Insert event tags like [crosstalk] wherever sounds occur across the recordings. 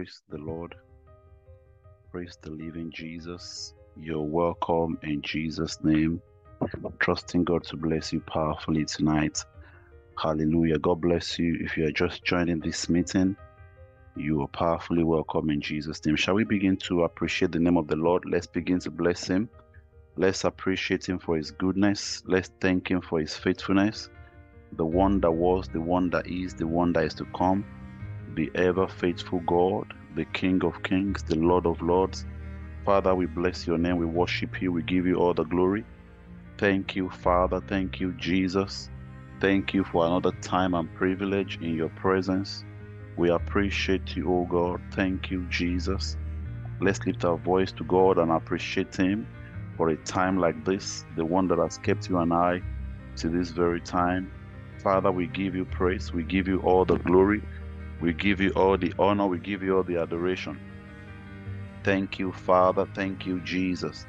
Praise the Lord. Praise the living Jesus. You're welcome in Jesus' name. Trusting God to bless you powerfully tonight. Hallelujah. God bless you. If you are just joining this meeting, you are powerfully welcome in Jesus' name. Shall we begin to appreciate the name of the Lord? Let's begin to bless Him. Let's appreciate Him for His goodness. Let's thank Him for His faithfulness. The one that was, the one that is, the one that is to come the ever faithful God, the King of kings, the Lord of lords. Father, we bless your name. We worship you. We give you all the glory. Thank you, Father. Thank you, Jesus. Thank you for another time and privilege in your presence. We appreciate you, O God. Thank you, Jesus. Let's lift our voice to God and appreciate Him for a time like this, the one that has kept you and I to this very time. Father, we give you praise. We give you all the glory. We give you all the honor. We give you all the adoration. Thank you, Father. Thank you, Jesus.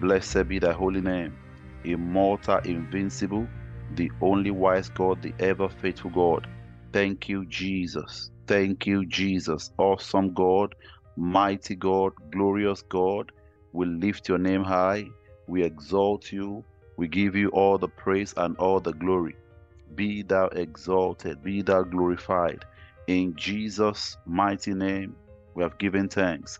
Blessed be thy holy name. Immortal, invincible, the only wise God, the ever faithful God. Thank you, Jesus. Thank you, Jesus. Awesome God, mighty God, glorious God. We lift your name high. We exalt you. We give you all the praise and all the glory. Be thou exalted, be thou glorified. In Jesus' mighty name, we have given thanks.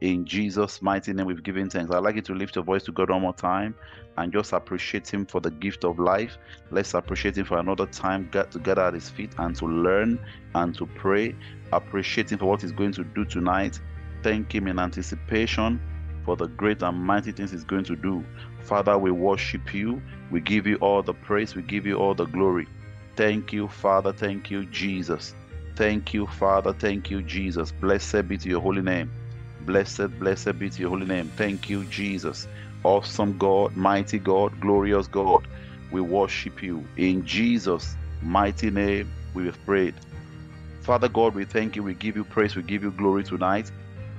In Jesus' mighty name, we've given thanks. I'd like you to lift your voice to God one more time and just appreciate Him for the gift of life. Let's appreciate Him for another time get to gather at His feet and to learn and to pray. Appreciate Him for what He's going to do tonight. Thank Him in anticipation for the great and mighty things He's going to do. Father, we worship you. We give you all the praise. We give you all the glory. Thank you, Father. Thank you, Jesus. Thank you, Father. Thank you, Jesus. Blessed be to your holy name. Blessed, blessed be to your holy name. Thank you, Jesus. Awesome God, mighty God, glorious God. We worship you. In Jesus' mighty name, we have prayed. Father God, we thank you. We give you praise. We give you glory tonight.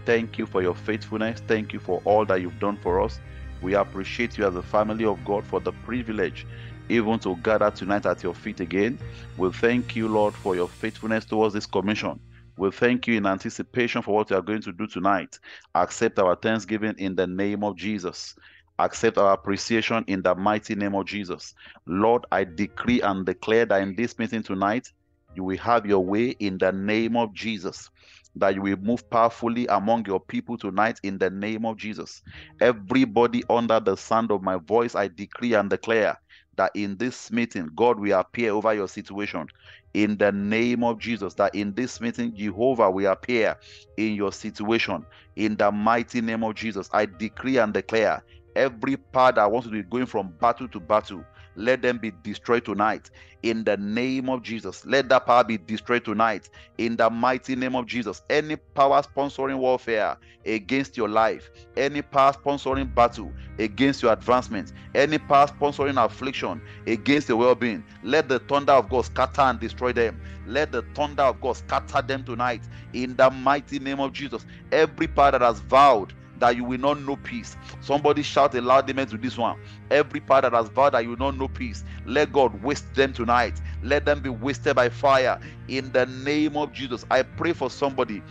Thank you for your faithfulness. Thank you for all that you've done for us. We appreciate you as a family of God for the privilege even to gather tonight at your feet again. We thank you, Lord, for your faithfulness towards this commission. We thank you in anticipation for what you are going to do tonight. Accept our thanksgiving in the name of Jesus. Accept our appreciation in the mighty name of Jesus. Lord, I decree and declare that in this meeting tonight, you will have your way in the name of Jesus that you will move powerfully among your people tonight in the name of Jesus. Everybody under the sound of my voice, I decree and declare that in this meeting, God will appear over your situation in the name of Jesus. That in this meeting, Jehovah will appear in your situation in the mighty name of Jesus. I decree and declare every power that wants to be going from battle to battle let them be destroyed tonight in the name of Jesus. Let that power be destroyed tonight in the mighty name of Jesus. Any power sponsoring warfare against your life, any power sponsoring battle against your advancement, any power sponsoring affliction against your well being, let the thunder of God scatter and destroy them. Let the thunder of God scatter them tonight in the mighty name of Jesus. Every power that has vowed that you will not know peace. Somebody shout a loud amen to this one. Every part that has vowed that you will not know peace, let God waste them tonight. Let them be wasted by fire. In the name of Jesus, I pray for somebody.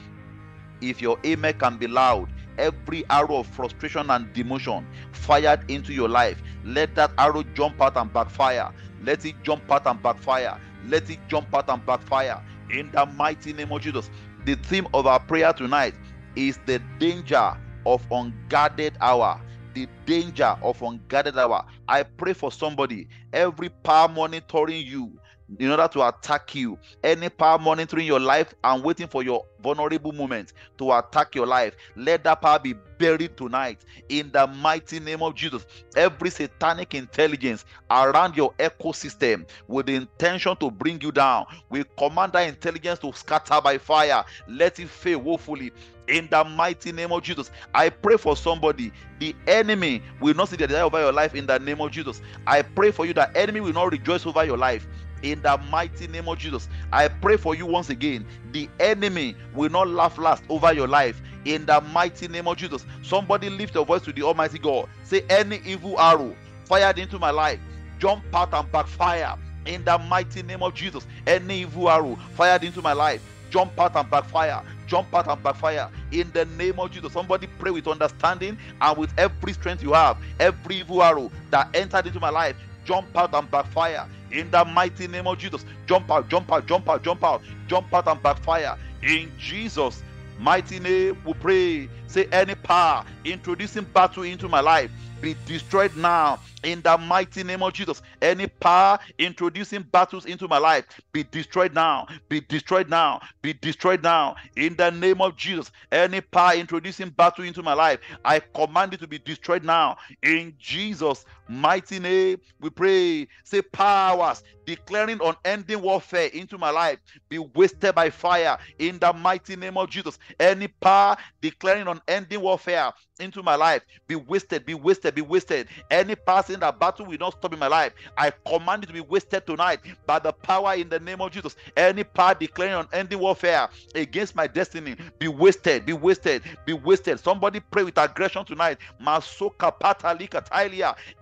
If your amen can be loud, every arrow of frustration and demotion fired into your life, let that arrow jump out and backfire. Let it jump out and backfire. Let it jump out and backfire. In the mighty name of Jesus. The theme of our prayer tonight is the danger of unguarded hour the danger of unguarded hour i pray for somebody every power monitoring you in order to attack you. Any power monitoring your life and waiting for your vulnerable moment to attack your life, let that power be buried tonight in the mighty name of Jesus. Every satanic intelligence around your ecosystem with the intention to bring you down, we command that intelligence to scatter by fire. Let it fail woefully in the mighty name of Jesus. I pray for somebody. The enemy will not see the desire over your life in the name of Jesus. I pray for you that enemy will not rejoice over your life in the mighty name of Jesus. I pray for you once again. The enemy will not laugh last over your life in the mighty name of Jesus. Somebody lift your voice to the Almighty God. Say, Any evil arrow fired into my life, jump out and backfire in the mighty name of Jesus. Any evil arrow fired into my life, jump out and backfire jump out and backfire in the name of Jesus. Somebody pray with understanding and with every strength you have. Every evil arrow that entered into my life, jump out and backfire in the mighty name of Jesus. Jump out, jump out, jump out, jump out, jump out and backfire in Jesus' mighty name. We pray. Say any power introducing battle into my life be destroyed now in the mighty name of Jesus. Any power introducing battles into my life be destroyed now, be destroyed now, be destroyed now in the name of Jesus. Any power introducing battle into my life, I command it to be destroyed now in Jesus' mighty name. We pray. Say, powers declaring unending warfare into my life be wasted by fire in the mighty name of Jesus. Any power declaring unending warfare into my life be wasted, be wasted, be wasted. Any power saying that battle will not stop in my life, I command it to be wasted tonight by the power in the name of Jesus. Any power declaring unending warfare against my destiny be wasted, be wasted, be wasted. Somebody pray with aggression tonight. Masoka patalika.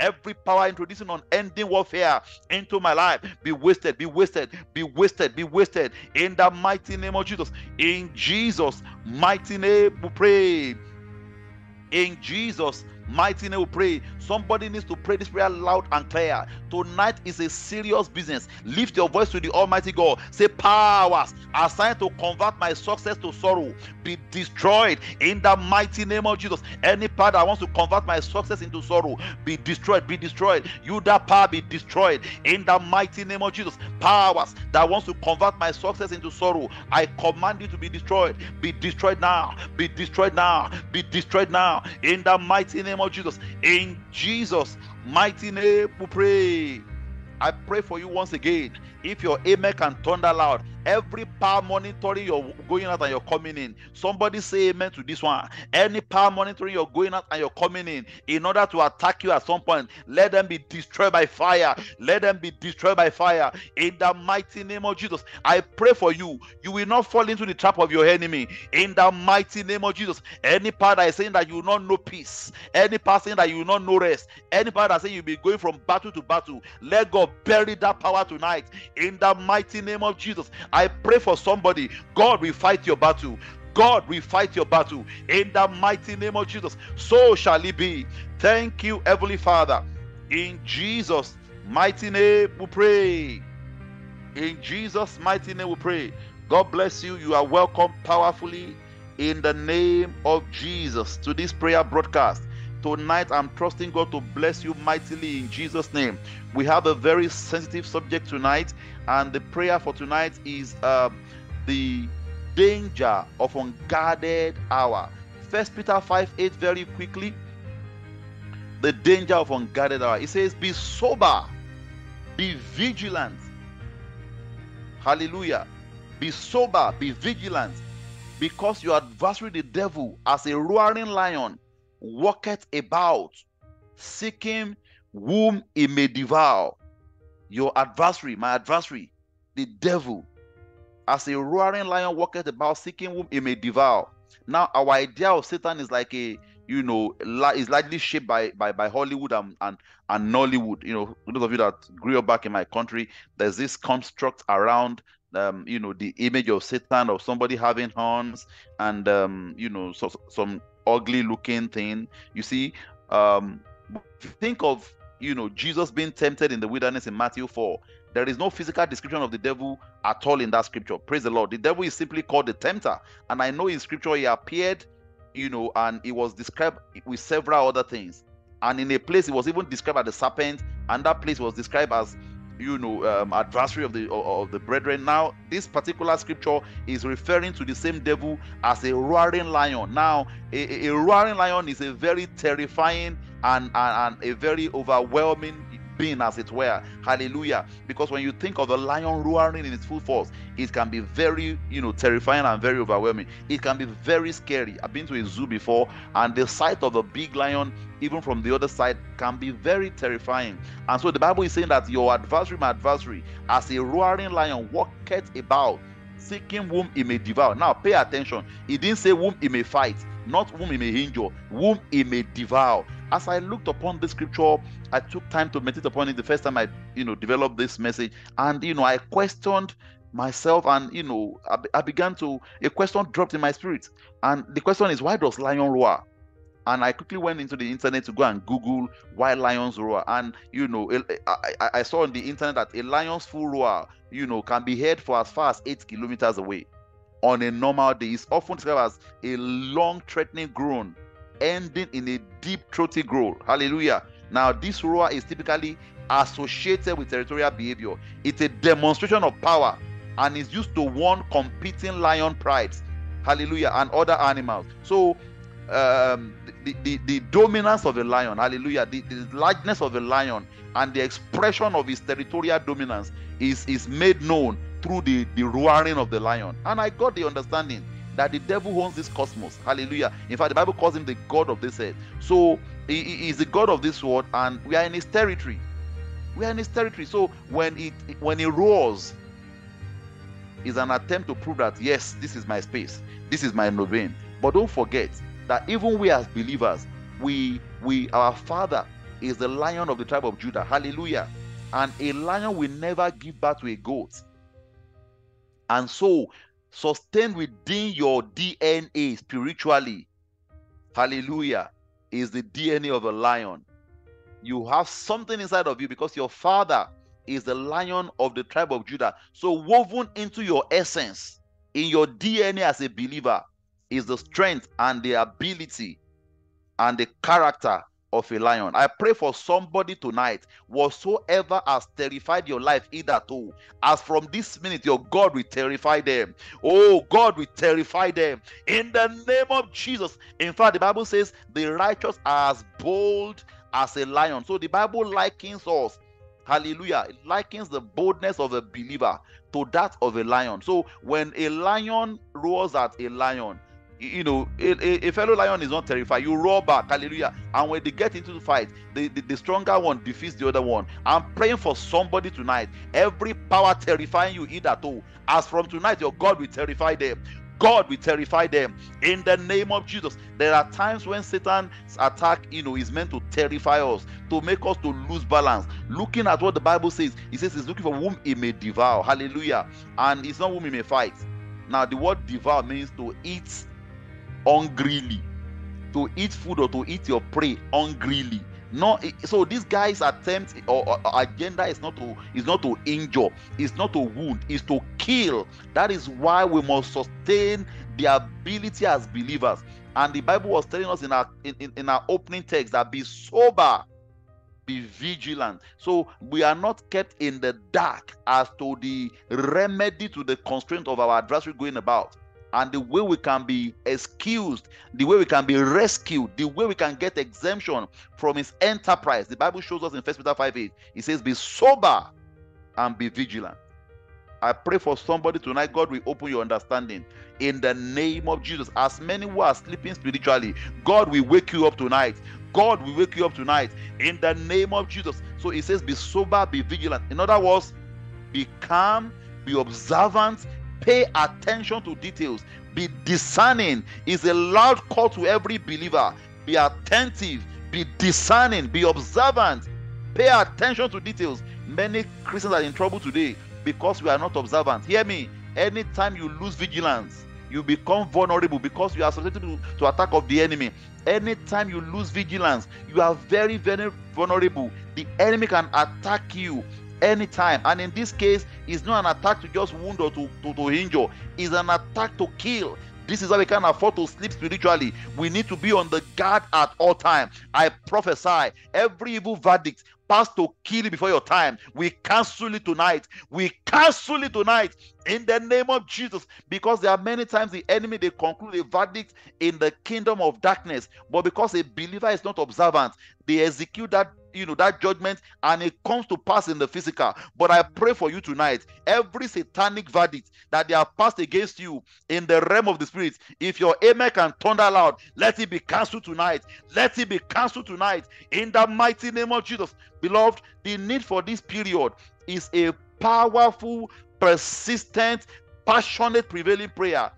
Every power introducing on ending warfare into my life be wasted, be wasted, be wasted, be wasted in the mighty name of Jesus. In Jesus' mighty name, we pray. In Jesus' mighty name, we pray. Somebody needs to pray this prayer loud and clear. Tonight is a serious business. Lift your voice to the Almighty God. Say, powers assigned to convert my success to sorrow be destroyed in the mighty name of Jesus. Any power that wants to convert my success into sorrow be destroyed, be destroyed. You that power be destroyed in the mighty name of Jesus. Powers that wants to convert my success into sorrow, I command you to be destroyed. Be destroyed now. Be destroyed now. Be destroyed now in the mighty name of Jesus. In Jesus' mighty name, we pray. I pray for you once again. If your amen can thunder loud, every power monitoring you're going out and you're coming in. Somebody say amen to this one. Any power monitoring you're going out and you're coming in in order to attack you at some point, let them be destroyed by fire. Let them be destroyed by fire in the mighty name of Jesus. I pray for you. You will not fall into the trap of your enemy in the mighty name of Jesus. Any power that is saying that you will not know peace, any power saying that you will not know rest, any power that saying you'll be going from battle to battle, let God bury that power tonight in the mighty name of Jesus. I pray for somebody. God will fight your battle. God will fight your battle in the mighty name of Jesus. So shall it be. Thank you, Heavenly Father. In Jesus' mighty name, we pray. In Jesus' mighty name, we pray. God bless you. You are welcome powerfully in the name of Jesus to this prayer broadcast. Tonight, I'm trusting God to bless you mightily in Jesus' name. We have a very sensitive subject tonight, and the prayer for tonight is uh, the danger of unguarded hour. First Peter 5 8, very quickly. The danger of unguarded hour. It says, Be sober, be vigilant. Hallelujah. Be sober, be vigilant, because your adversary, the devil, as a roaring lion, walketh about, seeking whom he may devour. Your adversary, my adversary, the devil, as a roaring lion walketh about, seeking whom he may devour. Now, our idea of Satan is like a you know, is largely shaped by by, by Hollywood and, and and Nollywood. You know, those of you that grew up back in my country, there's this construct around um, you know, the image of Satan of somebody having horns and um, you know, so, some ugly looking thing. You see, um, think of you know Jesus being tempted in the wilderness in Matthew 4. There is no physical description of the devil at all in that scripture. Praise the Lord. The devil is simply called the tempter. And I know in scripture he appeared, you know, and he was described with several other things. And in a place, he was even described as the serpent, and that place was described as you know um, adversary of the of the brethren. Now this particular scripture is referring to the same devil as a roaring lion. Now a, a roaring lion is a very terrifying and, and, and a very overwhelming being as it were. Hallelujah. Because when you think of the lion roaring in its full force it can be very you know terrifying and very overwhelming. It can be very scary. I've been to a zoo before and the sight of a big lion even from the other side can be very terrifying. And so the bible is saying that your adversary my adversary as a roaring lion walketh about seeking whom he may devour. Now pay attention. He didn't say whom he may fight not whom he may injure whom he may devour. As I looked upon this scripture, I took time to meditate upon it the first time I, you know, developed this message. And, you know, I questioned, myself and you know I, I, began to a question dropped in my spirit. And the question is why does lion roar and i quickly went into the internet to go and google why lions roar. And you know I, I saw on the internet that a lion's full roar you know can be heard for as far as eight kilometers away on a normal day. It's often described as a long threatening groan ending in a deep throaty growl. Hallelujah. Now this roar is typically associated with territorial behavior. It's a demonstration of power and is used to warn competing lion prides. Hallelujah. And other animals. So um, the, the, the dominance of a lion hallelujah the, the largeness of a lion and the expression of his territorial dominance is is made known through the the roaring of the lion. And i got the understanding that the devil owns this cosmos hallelujah. In fact the bible calls him the god of this earth. So he, he is the god of this world and we are in his territory. We are in his territory. So when it when he roars is an attempt to prove that yes, this is my space, this is my domain. But don't forget that even we as believers, we we our father is the lion of the tribe of Judah. Hallelujah. And a lion will never give birth to a goat. And so, sustained within your DNA spiritually, hallelujah, is the DNA of a lion. You have something inside of you because your father is the lion of the tribe of Judah. So, woven into your essence, in your DNA as a believer, is the strength and the ability and the character of a lion. I pray for somebody tonight, whatsoever has terrified your life, either to as from this minute, your God will terrify them. Oh, God will terrify them in the name of Jesus. In fact, the Bible says the righteous are as bold as a lion. So the Bible likens us Hallelujah. It likens the boldness of a believer to that of a lion. So when a lion roars at a lion, you know, a, a, fellow lion is not terrified. You roar back, hallelujah. And when they get into the fight, the, the, the, stronger one defeats the other one. I'm praying for somebody tonight. Every power terrifying you, either to as from tonight, your God will terrify them. God will terrify them in the name of Jesus. There are times when Satan's attack, you know, is meant to terrify us, to make us to lose balance. Looking at what the Bible says, he says he's looking for whom he may devour. Hallelujah. And it's not whom he may fight. Now, the word devour means to eat hungrily, to eat food or to eat your prey hungrily. No so this guy's attempt or, or, agenda is not to is not to injure is not to wound is to kill. That is why we must sustain the ability as believers. And the bible was telling us in our in, in our opening text that be sober be vigilant. So we are not kept in the dark as to the remedy to the constraint of our adversary going about and the way we can be excused, the way we can be rescued, the way we can get exemption from his enterprise. The Bible shows us in First Peter 5 8, it says, Be sober and be vigilant. I pray for somebody tonight. God will open your understanding in the name of Jesus. As many who are sleeping spiritually, God will wake you up tonight. God will wake you up tonight in the name of Jesus. So he says, Be sober, be vigilant. In other words, be calm, be observant, Pay attention to details. Be discerning is a loud call to every believer. Be attentive, be discerning, be observant. Pay attention to details. Many Christians are in trouble today because we are not observant. Hear me. Anytime you lose vigilance, you become vulnerable because you are subject to, to attack of the enemy. Anytime you lose vigilance, you are very, very vulnerable. The enemy can attack you anytime. And in this case, it's not an attack to just wound or to, to, to injure, it's an attack to kill. This is how we can't afford to sleep spiritually. We need to be on the guard at all time. I prophesy every evil verdict passed to kill before your time. We cancel it tonight. We cancel it tonight in the name of Jesus. Because there are many times the enemy they conclude a verdict in the kingdom of darkness, but because a believer is not observant, they execute that you know that judgment and it comes to pass in the physical. But i pray for you tonight every satanic verdict that they have passed against you in the realm of the spirit if your amen can thunder loud let it be cancelled tonight. Let it be cancelled tonight. In the mighty name of jesus. Beloved the need for this period is a powerful persistent passionate prevailing prayer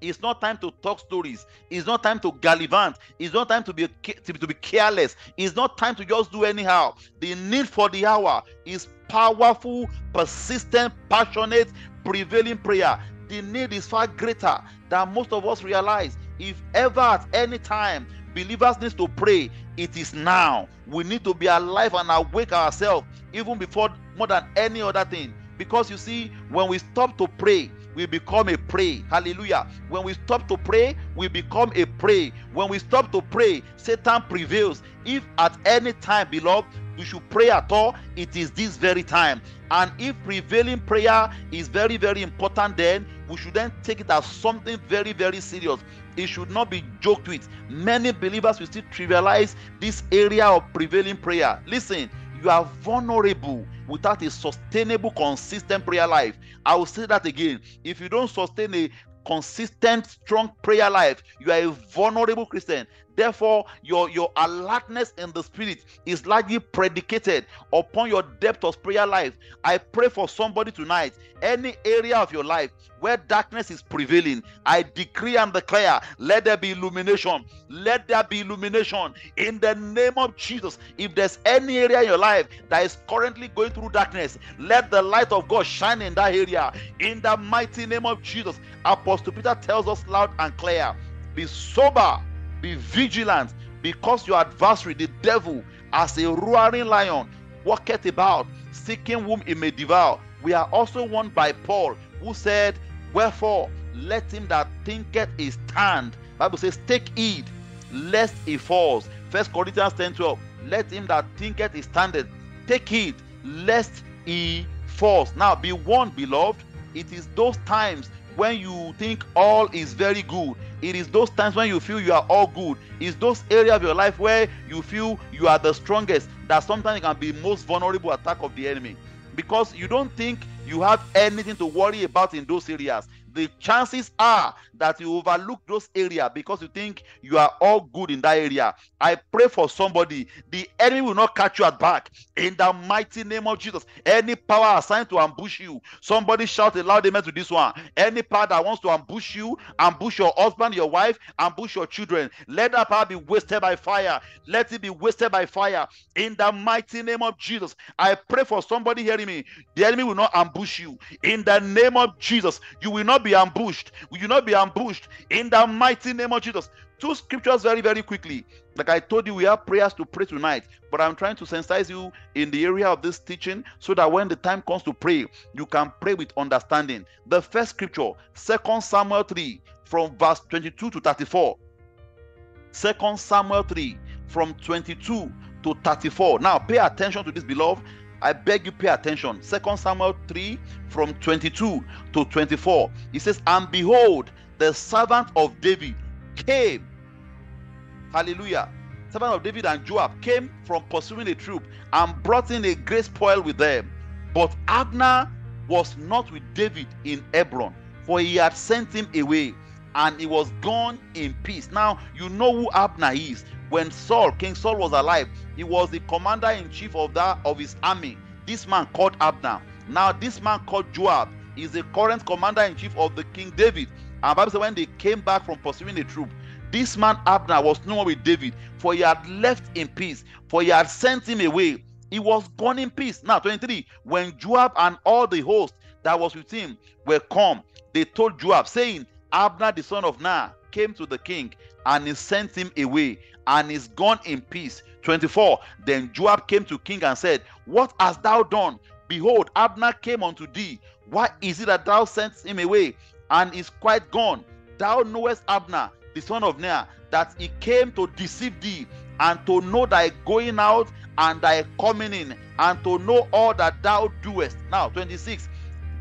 It's not time to talk stories. It's not time to gallivant. It's not time to be to be careless. It's not time to just do anyhow. The need for the hour is powerful, persistent, passionate, prevailing prayer. The need is far greater than most of us realize. If ever at any time believers need to pray, it is now. We need to be alive and awake ourselves even before more than any other thing. Because you see, when we stop to pray, we become a prey. Hallelujah. When we stop to pray, we become a prey. When we stop to pray, Satan prevails. If at any time, beloved, we should pray at all, it is this very time. And if prevailing prayer is very, very important, then we should then take it as something very, very serious. It should not be joked with. Many believers will still trivialize this area of prevailing prayer. Listen, you are vulnerable without a sustainable, consistent prayer life. I will say that again. If you don't sustain a consistent, strong prayer life, you are a vulnerable Christian. Therefore, your, your alertness in the spirit is largely predicated upon your depth of prayer life. I pray for somebody tonight, any area of your life where darkness is prevailing, I decree and declare, let there be illumination. Let there be illumination in the name of Jesus. If there's any area in your life that is currently going through darkness, let the light of God shine in that area. In the mighty name of Jesus, Apostle Peter tells us loud and clear be sober be vigilant because your adversary, the devil, as a roaring lion, walketh about, seeking whom he may devour. We are also warned by Paul, who said, Wherefore, let him that thinketh he stand. Bible says, Take heed, lest he falls. First Corinthians 10 12. Let him that thinketh he standeth. Take heed, lest he falls. Now be warned, beloved. It is those times when you think all is very good it is those times when you feel you are all good. It's those areas of your life where you feel you are the strongest that sometimes can be most vulnerable attack of the enemy. Because you don't think you have anything to worry about in those areas the chances are that you overlook those areas because you think you are all good in that area. I pray for somebody. The enemy will not catch you at back in the mighty name of Jesus. Any power assigned to ambush you, somebody shout a loud amen to this one. Any power that wants to ambush you, ambush your husband, your wife, ambush your children, let that power be wasted by fire. Let it be wasted by fire in the mighty name of Jesus. I pray for somebody hearing me. The enemy will not ambush you in the name of Jesus. You will not not be ambushed. Will you not be ambushed in the mighty name of Jesus? Two scriptures very, very quickly. Like I told you, we have prayers to pray tonight, but I'm trying to sensitize you in the area of this teaching so that when the time comes to pray, you can pray with understanding. The first scripture, Second Samuel 3, from verse 22 to 34. Second Samuel 3, from 22 to 34. Now, pay attention to this, beloved. I beg you pay attention. Second Samuel 3 from 22 to 24. He says, And behold, the servant of David came. Hallelujah. Servant of David and Joab came from pursuing a troop and brought in a great spoil with them. But Abner was not with David in Hebron, for he had sent him away and he was gone in peace. Now, you know who Abner is. When Saul, King Saul was alive, he was the commander in chief of that of his army. This man called Abner. Now, this man called Joab is the current commander in chief of the King David. And Bible says when they came back from pursuing the troop, this man Abner was no more with David, for he had left in peace, for he had sent him away. He was gone in peace. Now, 23. When Joab and all the host that was with him were come, they told Joab, saying, Abner the son of Ner, came to the king, and he sent him away, and is gone in peace. 24. Then Joab came to king and said, What hast thou done? Behold, Abner came unto thee. Why is it that thou sentest him away and is quite gone? Thou knowest Abner, the son of Ner, that he came to deceive thee and to know thy going out and thy coming in and to know all that thou doest. Now, 26.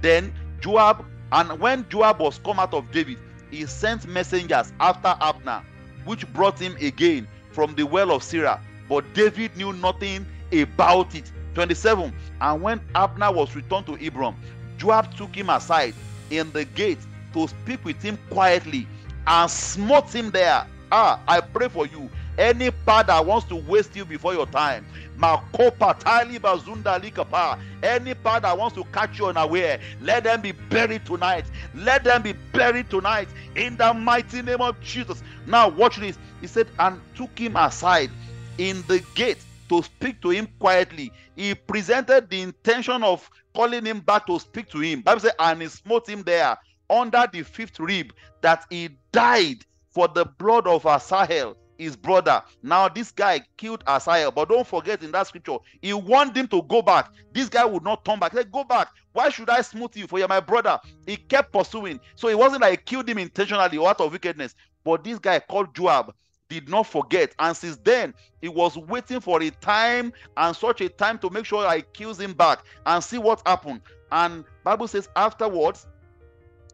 Then Joab, and when Joab was come out of David, he sent messengers after Abner, which brought him again from the well of Sirah. But David knew nothing about it. 27. And when Abner was returned to Hebron, Joab took him aside in the gate to speak with him quietly and smote him there. Ah, I pray for you. Any power that wants to waste you before your time, Any power that wants to catch you unaware, let them be buried tonight. Let them be buried tonight in the mighty name of Jesus. Now, watch this. He said, and took him aside in the gate to speak to him quietly. He presented the intention of calling him back to speak to him. Bible said, and he smote him there under the fifth rib that he died for the blood of Asahel his brother. Now, this guy killed Asahel, but don't forget in that scripture, he warned him to go back. This guy would not turn back. He Go back. Why should I smooth you? For you're my brother. He kept pursuing. So it wasn't like he killed him intentionally or out of wickedness. But this guy called Joab did not forget. And since then, he was waiting for a time and such a time to make sure I kills him back and see what happened. And Bible says afterwards,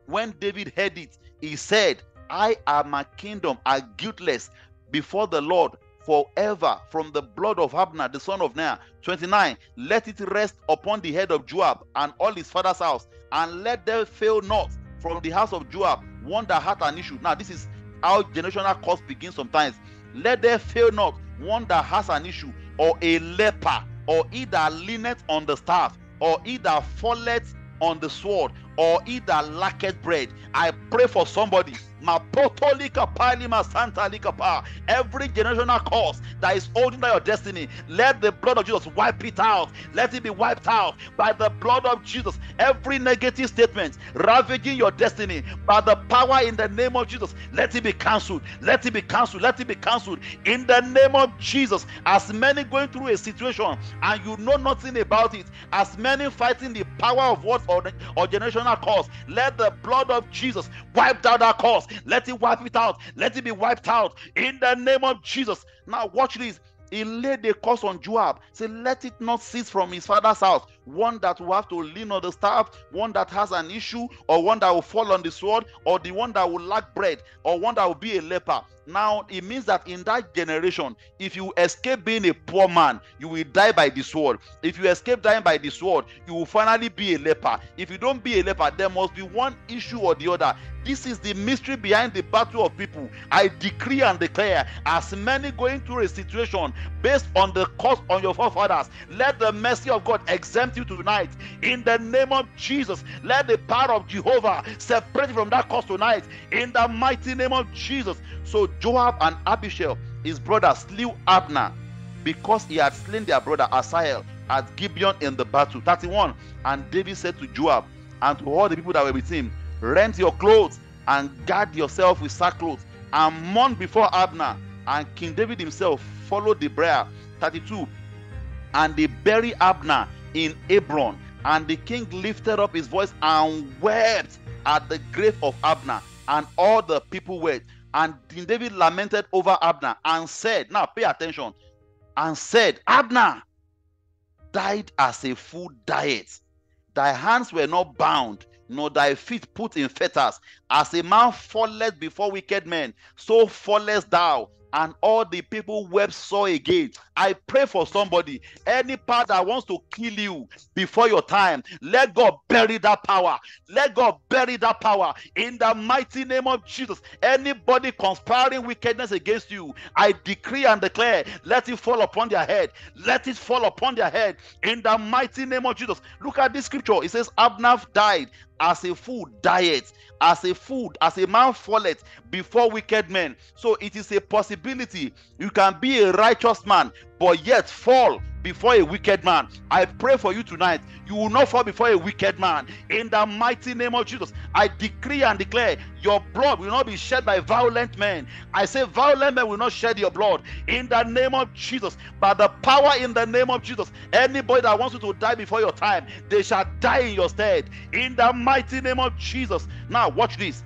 when David heard it, he said, I am a kingdom are guiltless before the Lord forever from the blood of Abner, the son of Ner. 29. Let it rest upon the head of Joab and all his father's house, and let them fail not from the house of Joab one that had an issue. Now, this is how generational curse begins sometimes. Let there fail not one that has an issue, or a leper, or he that leaneth on the staff, or he that falleth on the sword, or he that lacketh bread. I pray for somebody Every generational cause that is holding down your destiny, let the blood of Jesus wipe it out. Let it be wiped out by the blood of Jesus. Every negative statement ravaging your destiny by the power in the name of Jesus, let it be cancelled. Let it be cancelled. Let it be cancelled in the name of Jesus. As many going through a situation and you know nothing about it, as many fighting the power of what or, or generational cause, let the blood of Jesus wipe out that cause let it wipe it out. Let it be wiped out in the name of Jesus. Now, watch this. He laid the curse on Joab. Say, let it not cease from his father's house. One that will have to lean on the staff, one that has an issue, or one that will fall on the sword, or the one that will lack bread, or one that will be a leper. Now, it means that in that generation, if you escape being a poor man, you will die by the sword. If you escape dying by the sword, you will finally be a leper. If you don't be a leper, there must be one issue or the other. This is the mystery behind the battle of people. I decree and declare, as many going through a situation based on the cost on your forefathers, let the mercy of God exempt you tonight. In the name of Jesus, let the power of Jehovah separate you from that cost tonight. In the mighty name of Jesus. So Joab and Abishai, his brother, slew Abner because he had slain their brother Asahel at Gibeon in the battle. 31. And David said to Joab and to all the people that were with him, Rent your clothes and guard yourself with sackcloth and mourn before Abner. And King David himself followed the bier. 32. And they buried Abner in Hebron. And the king lifted up his voice and wept at the grave of Abner. And all the people wept. And King David lamented over Abner and said, Now pay attention, and said, Abner died as a fool diet. Thy hands were not bound, nor thy feet put in fetters. As a man falleth before wicked men, so fallest thou and all the people wept sore again. I pray for somebody, any power that wants to kill you before your time, let God bury that power. Let God bury that power in the mighty name of Jesus. Anybody conspiring wickedness against you, I decree and declare, let it fall upon their head. Let it fall upon their head in the mighty name of Jesus. Look at this scripture. It says, Abner died as a food diet as a food, as a man falleth before wicked men. So it is a possibility you can be a righteous man, but yet fall before a wicked man. I pray for you tonight. You will not fall before a wicked man. In the mighty name of Jesus, I decree and declare your blood will not be shed by violent men. I say, violent men will not shed your blood. In the name of Jesus, by the power in the name of Jesus, anybody that wants you to die before your time, they shall die in your stead. In the mighty name of Jesus. Now, watch this.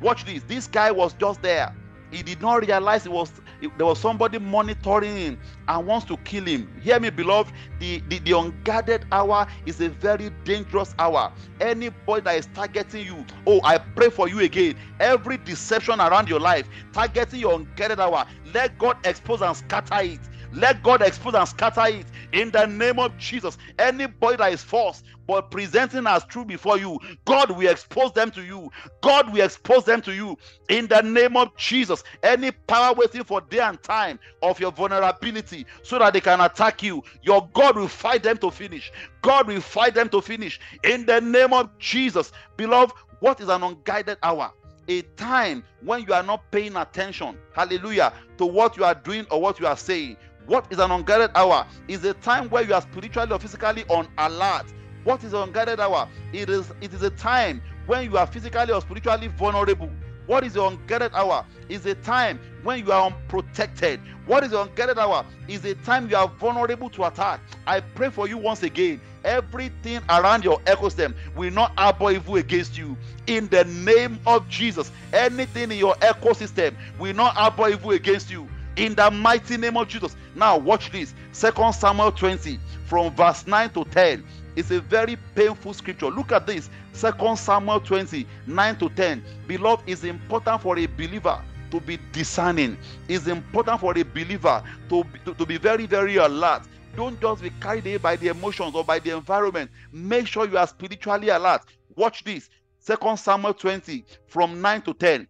Watch this. This guy was just there. He did not realize it was there was somebody monitoring him and wants to kill him. Hear me, beloved. The, the, the unguarded hour is a very dangerous hour. Anybody that is targeting you, oh, I pray for you again. Every deception around your life, targeting your unguarded hour, let God expose and scatter it let God expose and scatter it in the name of Jesus. Anybody that is false but presenting as true before you, God will expose them to you. God will expose them to you in the name of Jesus. Any power waiting for day and time of your vulnerability so that they can attack you, your God will fight them to finish. God will fight them to finish in the name of Jesus. Beloved, what is an unguided hour? a time when you are not paying attention, hallelujah, to what you are doing or what you are saying. What is an unguided hour? Is a time where you are spiritually or physically on alert. What is an unguided hour? It is it is a time when you are physically or spiritually vulnerable. What is your unguided hour? Is a time when you are unprotected. What is your unguided hour? Is a time you are vulnerable to attack. I pray for you once again. Everything around your ecosystem will not harbor evil against you. In the name of Jesus, anything in your ecosystem will not harbor evil against you. In the mighty name of Jesus. Now, watch this. Second Samuel 20, from verse 9 to 10. It's a very painful scripture. Look at this. Second Samuel 20, 9 to 10. Beloved, it's important for a believer to be discerning. It's important for a believer to, to, to be very, very alert. Don't just be carried away by the emotions or by the environment. Make sure you are spiritually alert. Watch this. Second Samuel 20 from 9 to 10.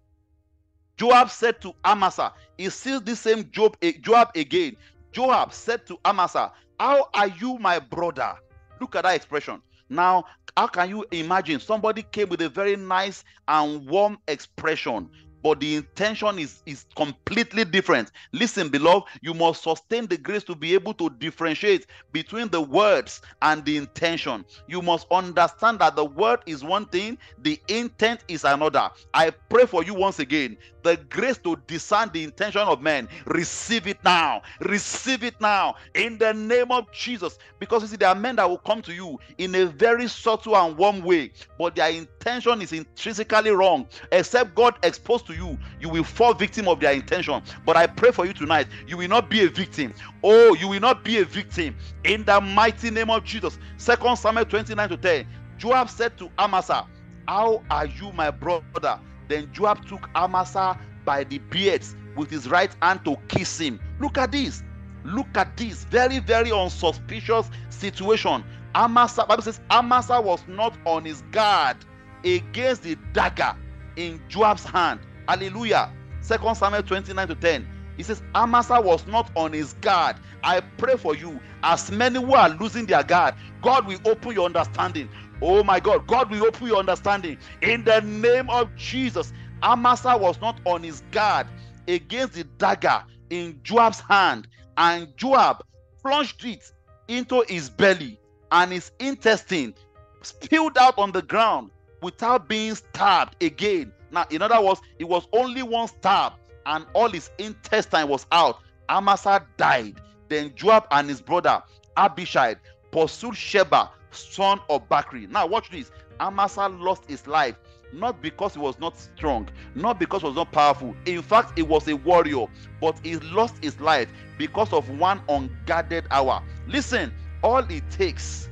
Joab said to Amasa, he sees the same Job, eh, Joab again. Joab said to Amasa, How are you, my brother? Look at that expression. Now, how can you imagine somebody came with a very nice and warm expression? But the intention is is completely different. Listen beloved you must sustain the grace to be able to differentiate between the words and the intention. You must understand that the word is one thing the intent is another. I pray for you once again. The grace to discern the intention of men receive it now. Receive it now in the name of jesus. Because you see there are men that will come to you in a very subtle and warm way but their intention is intrinsically wrong except god exposed to you you will fall victim of their intention but i pray for you tonight you will not be a victim oh you will not be a victim in the mighty name of jesus second samuel 29 to 10 joab said to amasa how are you my brother then Joab took Amasa by the beards with his right hand to kiss him. Look at this. Look at this. Very, very unsuspicious situation. Amasa, Bible says Amasa was not on his guard against the dagger in Joab's hand. Hallelujah. Second Samuel 29 to 10. He says Amasa was not on his guard. I pray for you. As many who are losing their guard, God will open your understanding. Oh my God, God will open your understanding. In the name of Jesus, Amasa was not on his guard against the dagger in Joab's hand, and Joab plunged it into his belly, and his intestine spilled out on the ground without being stabbed again. Now, in other words, it was only one stab, and all his intestine was out. Amasa died. Then Joab and his brother Abishai pursued Sheba son of Bakri. Now, watch this. Amasa lost his life not because he was not strong, not because he was not powerful. In fact, he was a warrior, but he lost his life because of one unguarded hour. Listen, all it takes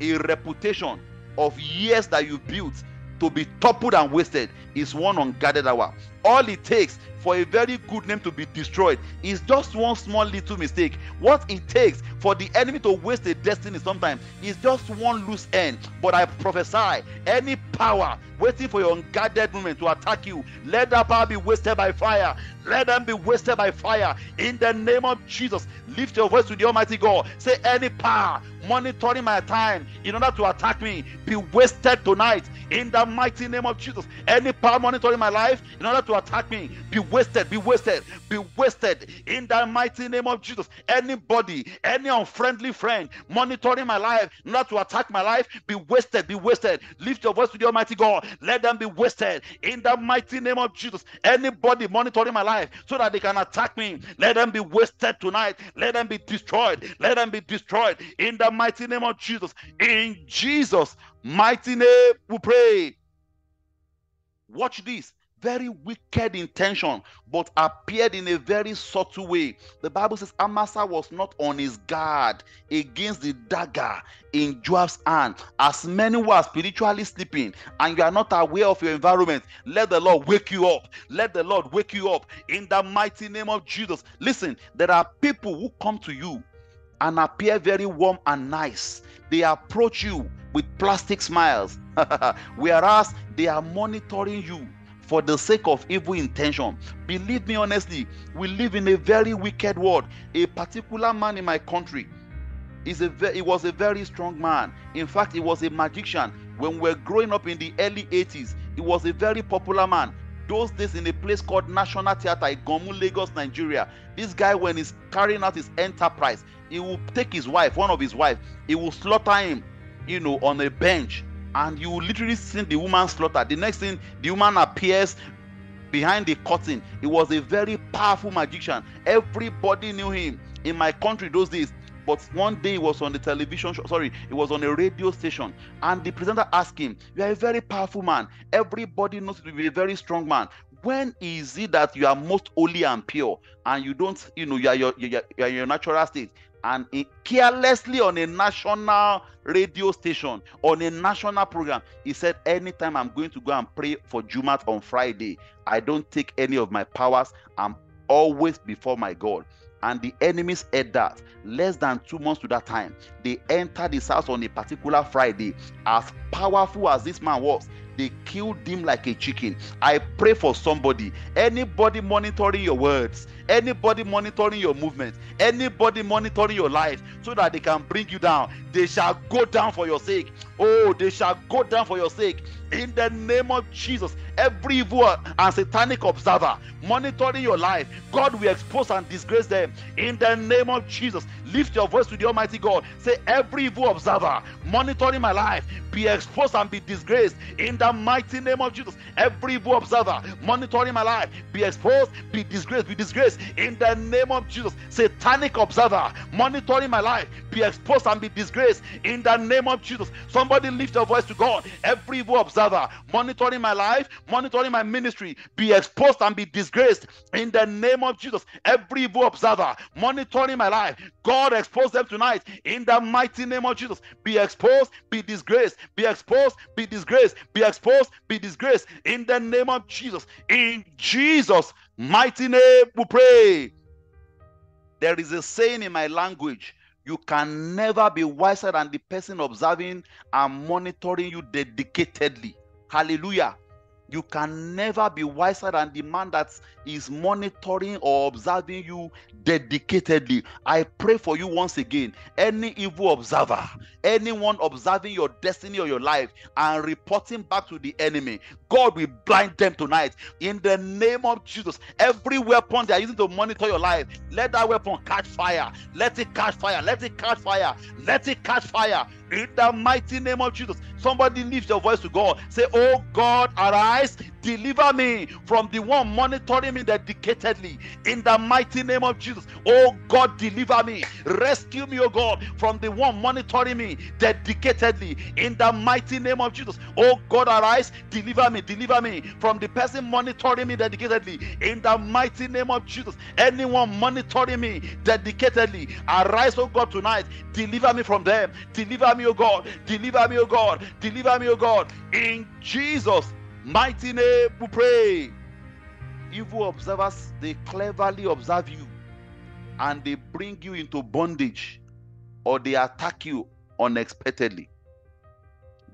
a reputation of years that you built to be toppled and wasted is one unguarded hour. All it takes for a very good name to be destroyed is just one small little mistake. What it takes for the enemy to waste a destiny sometimes is just one loose end. But I prophesy any power waiting for your unguarded moment to attack you, let that power be wasted by fire. Let them be wasted by fire. In the name of Jesus, lift your voice to the Almighty God. Say, any power monitoring my time in order to attack me be wasted tonight. In the mighty name of Jesus, any power monitoring my life in order to attack me be wasted, be wasted, be wasted. In the mighty name of Jesus, anybody, any unfriendly friend monitoring my life in order to attack my life be wasted, be wasted. Lift your voice to the Almighty God. Let them be wasted. In the mighty name of Jesus, anybody monitoring my life life so that they can attack me. Let them be wasted tonight. Let them be destroyed. Let them be destroyed in the mighty name of Jesus. In Jesus' mighty name, we pray. Watch this. very wicked intention, but appeared in a very subtle way. The Bible says Amasa was not on his guard against the dagger in Joab's hand. As many were spiritually sleeping, and you are not aware of your environment, let the Lord wake you up. Let the Lord wake you up in the mighty name of Jesus. Listen, there are people who come to you and appear very warm and nice. They approach you with plastic smiles, [laughs] whereas they are monitoring you for the sake of evil intention. Believe me honestly, we live in a very wicked world. A particular man in my country is a he was a very strong man. In fact, he was a magician. When we were growing up in the early 80s, he was a very popular man. Those days in a place called National Theatre Iganmu, Lagos, Nigeria. This guy, when he's carrying out his enterprise, he will take his wife, one of his wife, he will slaughter him, you know, on a bench and you will literally see the woman slaughter. The next thing, the woman appears behind the curtain. He was a very powerful magician. Everybody knew him in my country those days. But one day he was on the television show, sorry, it was on a radio station, and the presenter asked him, You are a very powerful man. Everybody knows you to be a very strong man. When is it that you are most holy and pure and you don't, you know, you are your, you are your natural state? And carelessly on a national radio station on a national program he said anytime i'm going to go and pray for jumat on friday i don't take any of my powers. I'm always before my god. And the enemies heard that. Less than two months to that time they entered his house on a particular friday as powerful as this man was they killed him like a chicken. I pray for somebody. Anybody monitoring your words anybody monitoring your movement anybody monitoring your life so that they can bring you down. They shall go down for your sake. Oh they shall go down for your sake. In the name of jesus every evil and satanic observer monitoring your life god will expose and disgrace them. In the name of jesus lift your voice to the almighty god. Say every evil observer monitoring my life be exposed and be disgraced in the mighty name of jesus. Every evil observer monitoring my life be exposed be disgraced be disgraced in the name of jesus. Satanic observer monitoring my life be exposed and be disgraced in the name of jesus somebody lift your voice to god every evil observer monitoring my life monitoring my ministry be exposed and be disgraced in the name of Jesus. Every evil observer monitoring my life, God expose them tonight in the mighty name of Jesus. Be exposed, be disgraced, be exposed, be disgraced, be exposed, be disgraced in the name of Jesus. In Jesus' mighty name, we pray. There is a saying in my language you can never be wiser than the person observing and monitoring you dedicatedly. Hallelujah you can never be wiser than the man that is monitoring or observing you dedicatedly. I pray for you once again. Any evil observer, anyone observing your destiny or your life and reporting back to the enemy, God will blind them tonight in the name of Jesus. Every weapon they are using to monitor your life, let that weapon catch fire. Let it catch fire. Let it catch fire. Let it catch fire in the mighty name of Jesus. Somebody lift your voice to God. Say, Oh God, arise, deliver me from the one monitoring me dedicatedly. In the mighty name of Jesus. Oh God, deliver me. Rescue me, oh God, from the one monitoring me dedicatedly. In the mighty name of Jesus. Oh God, arise, deliver me, deliver me from the person monitoring me dedicatedly. In the mighty name of Jesus. Anyone monitoring me dedicatedly, arise, oh God, tonight. Deliver me from them. Deliver me, oh God. Deliver me, oh God. Deliver me, oh God. In Jesus' mighty name we pray. Evil observers, they cleverly observe you and they bring you into bondage or they attack you unexpectedly.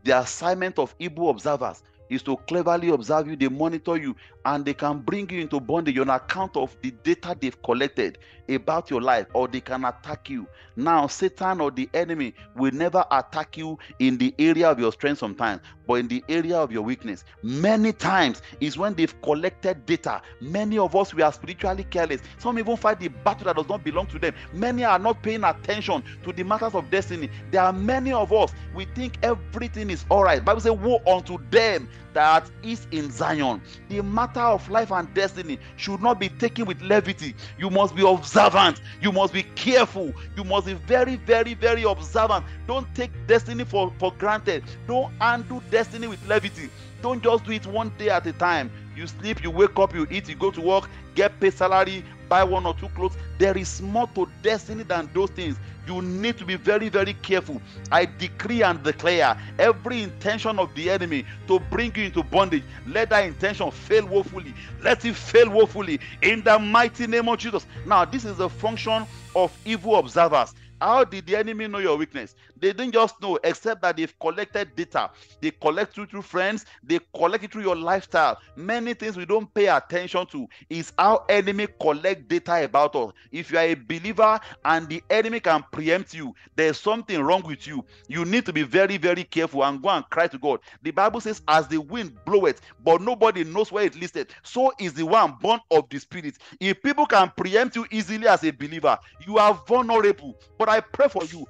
The assignment of evil observers is to cleverly observe you, they monitor you, and they can bring you into bondage on account of the data they've collected about your life, or they can attack you. Now, Satan or the enemy will never attack you in the area of your strength sometimes, but in the area of your weakness. Many times is when they've collected data. Many of us we are spiritually careless. Some even fight the battle that does not belong to them. Many are not paying attention to the matters of destiny. There are many of us we think everything is all right. Bible says, "Woe unto them that is in Zion." The matter of life and destiny should not be taken with levity. You must be observant. You must be careful. You must be very, very, very observant. Don't take destiny for, for granted. Don't undo destiny with levity. Don't just do it one day at a time. You sleep, you wake up, you eat, you go to work, get paid salary, buy one or two clothes. There is more to destiny than those things. You need to be very, very careful. I decree and declare every intention of the enemy to bring you into bondage, let that intention fail woefully. Let it fail woefully in the mighty name of Jesus. Now, this is the function of evil observers. How did the enemy know your weakness? They didn't just know, except that they've collected data. They collect through, through friends, they collect it through your lifestyle. Many things we don't pay attention to is how enemy collect data about us. If you are a believer and the enemy can preempt you, there's something wrong with you. You need to be very, very careful and go and cry to God. The Bible says, as the wind bloweth, but nobody knows where it listed, so is the one born of the spirit. If people can preempt you easily as a believer, you are vulnerable. But I pray for you.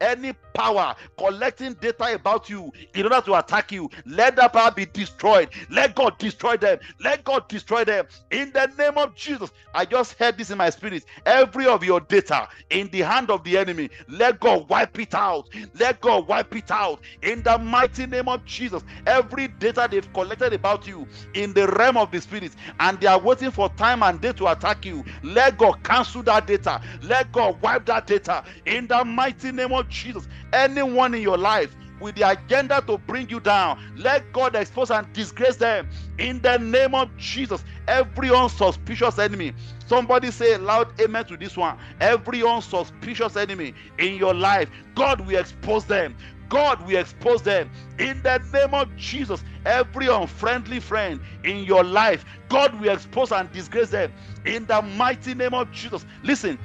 Any power collecting data about you in order to attack you, let that power be destroyed. Let God destroy them. Let God destroy them. In the name of Jesus. I just heard this in my spirit. Every of your data in the hand of the enemy, let God wipe it out. Let God wipe it out. In the mighty name of Jesus. Every data they've collected about you in the realm of the spirit, and they are waiting for time and day to attack you. Let God cancel that data. Let God wipe that data in the mighty name of Jesus. Anyone in your life with the agenda to bring you down, let God expose and disgrace them in the name of Jesus. Every unsuspicious enemy, somebody say loud amen to this one. Every unsuspicious enemy in your life, God will expose them. God will expose them in the name of Jesus. Every unfriendly friend in your life, God will expose and disgrace them in the mighty name of Jesus. Listen,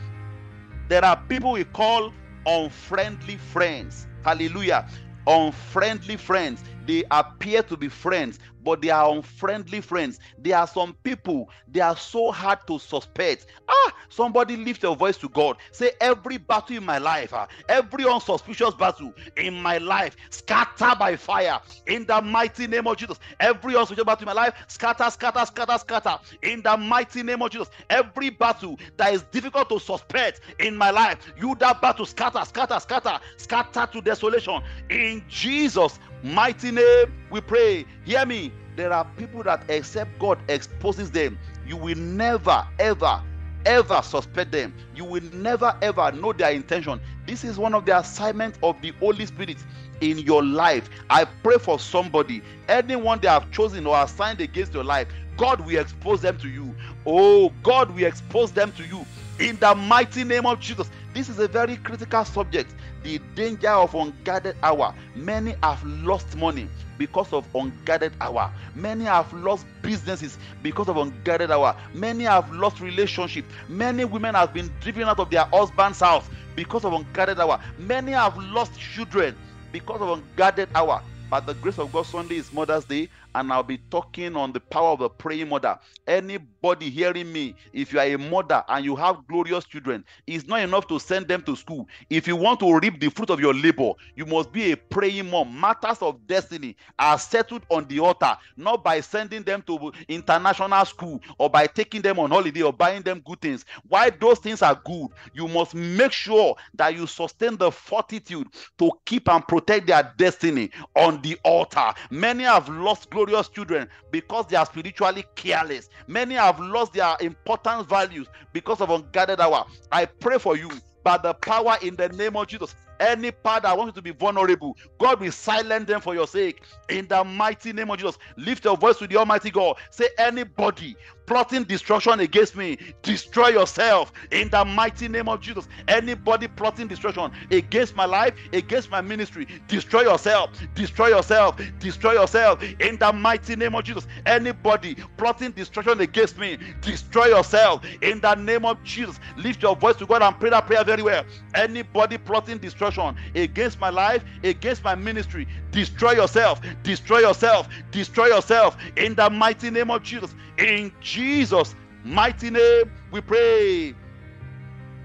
there are people we call unfriendly friends. Hallelujah. Unfriendly friends. They appear to be friends, but they are unfriendly friends. There are some people, they are so hard to suspect. Ah, somebody lift your voice to God. Say, every battle in my life, ah, every unsuspicious battle in my life, scatter by fire in the mighty name of Jesus. Every unsuspicious battle in my life, scatter, scatter, scatter, scatter in the mighty name of Jesus. Every battle that is difficult to suspect in my life, you that battle, scatter, scatter, scatter, scatter to desolation in Jesus' mighty name. We pray. Hear me there are people that except God exposes them, you will never, ever, ever suspect them. You will never, ever know their intention. This is one of the assignments of the Holy Spirit in your life. I pray for somebody, anyone they have chosen or assigned against your life, God will expose them to you. Oh, God will expose them to you in the mighty name of Jesus. This is a very critical subject the danger of unguarded hour. Many have lost money because of unguarded hour. Many have lost businesses because of unguarded hour. Many have lost relationships. Many women have been driven out of their husband's house because of unguarded hour. Many have lost children because of unguarded hour. By the grace of God, Sunday is Mother's Day and I'll be talking on the power of the praying mother. Anybody hearing me, if you are a mother and you have glorious children, it's not enough to send them to school. If you want to reap the fruit of your labor, you must be a praying mom. Matters of destiny are settled on the altar, not by sending them to international school or by taking them on holiday or buying them good things. Why those things are good, you must make sure that you sustain the fortitude to keep and protect their destiny on the altar. Many have lost children because they are spiritually careless. Many have lost their important values because of unguarded hour. I pray for you by the power in the name of Jesus. Any part that wants you to be vulnerable, God will silence them for your sake. In the mighty name of Jesus, lift your voice to the Almighty God. Say, anybody plotting destruction against me, destroy yourself in the mighty name of Jesus. Anybody plotting destruction against my life, against my ministry, destroy yourself, destroy yourself, destroy yourself in the mighty name of Jesus. Anybody plotting destruction against me, destroy yourself in the name of Jesus. Lift your voice to God and pray that prayer very well. Anybody plotting destruction against my life, against my ministry, destroy yourself, destroy yourself, destroy yourself in the mighty name of Jesus. In Jesus' mighty name, we pray.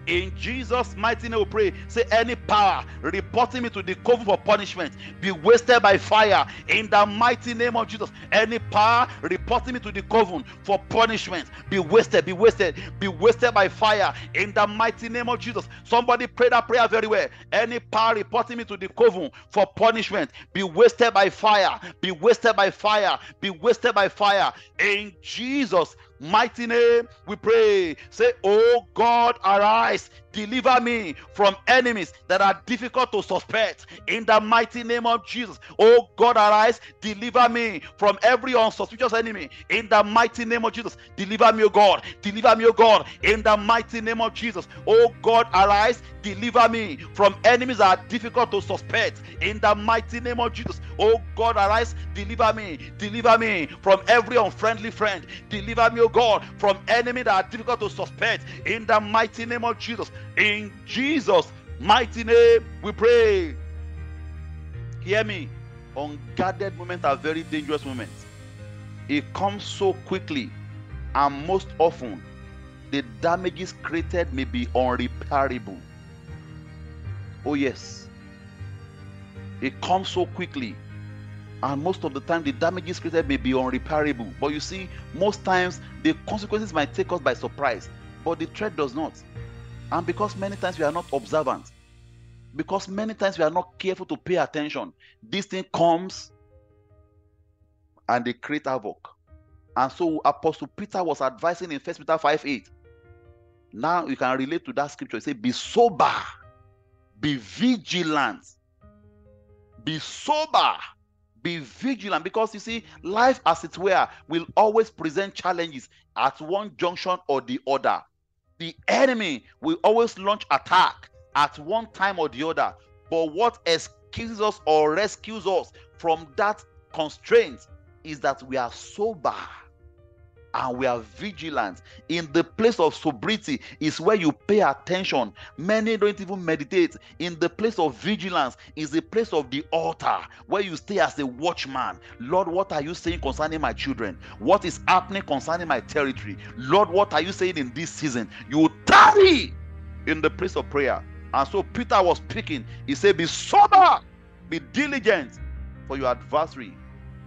In Jesus' mighty name, we pray. Say, any power reporting me to the coven for punishment be wasted by fire. In the mighty name of Jesus, any power reporting me to the coven for punishment be wasted, be wasted, be wasted by fire. In the mighty name of Jesus, somebody pray that prayer very well. Any power reporting me to the coven for punishment be wasted by fire, be wasted by fire, be wasted by fire. In Jesus' mighty name we pray. Say, Oh God, arise, deliver me from enemies that are difficult to suspect. In the mighty name of Jesus. Oh God, arise, deliver me from every unsuspicious enemy. In the mighty name of Jesus. Deliver me, O God. Deliver me, O God. In the mighty name of Jesus. Oh God, arise, deliver me from enemies that are difficult to suspect. In the mighty name of Jesus. Oh God, arise, deliver me, deliver me from every unfriendly friend. Deliver me, oh God, from enemy that are difficult to suspect. In the mighty name of Jesus. In Jesus' mighty name, we pray. Hear me. Unguarded moments are very dangerous moments. It comes so quickly, and most often, the damages created may be unrepairable. Oh, yes. It comes so quickly, and most of the time the damages created may be unrepairable but you see most times the consequences might take us by surprise but the threat does not and because many times we are not observant because many times we are not careful to pay attention this thing comes and they create havoc. And so apostle peter was advising in first peter 5 8 now you can relate to that scripture. Say be sober be vigilant be sober be vigilant. Because you see, life as it were will always present challenges at one junction or the other. The enemy will always launch attack at one time or the other. But what excuses us or rescues us from that constraint is that we are sober and we are vigilant. In the place of sobriety is where you pay attention. Many don't even meditate. In the place of vigilance is the place of the altar where you stay as a watchman. Lord, what are you saying concerning my children? What is happening concerning my territory? Lord, what are you saying in this season? You tarry in the place of prayer. And so Peter was speaking. He said, Be sober, be diligent, for your adversary